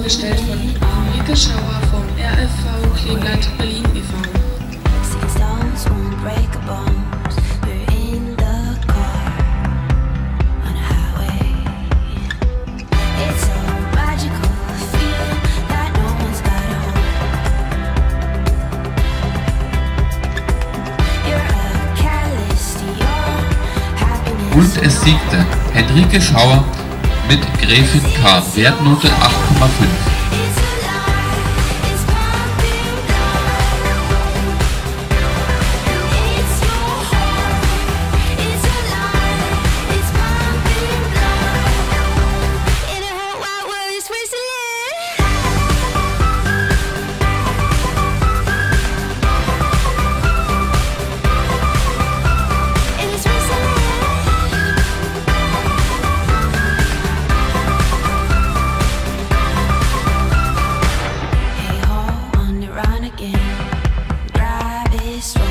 zusammengestellt von Ulrike Schauer vom RFV Kleeblatt Berlin e.V. Und es siegte Henrike Schauer mit Gräfin K. Wertnote 8,5. again. Grab his.